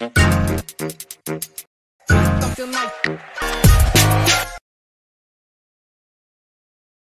Don't nice.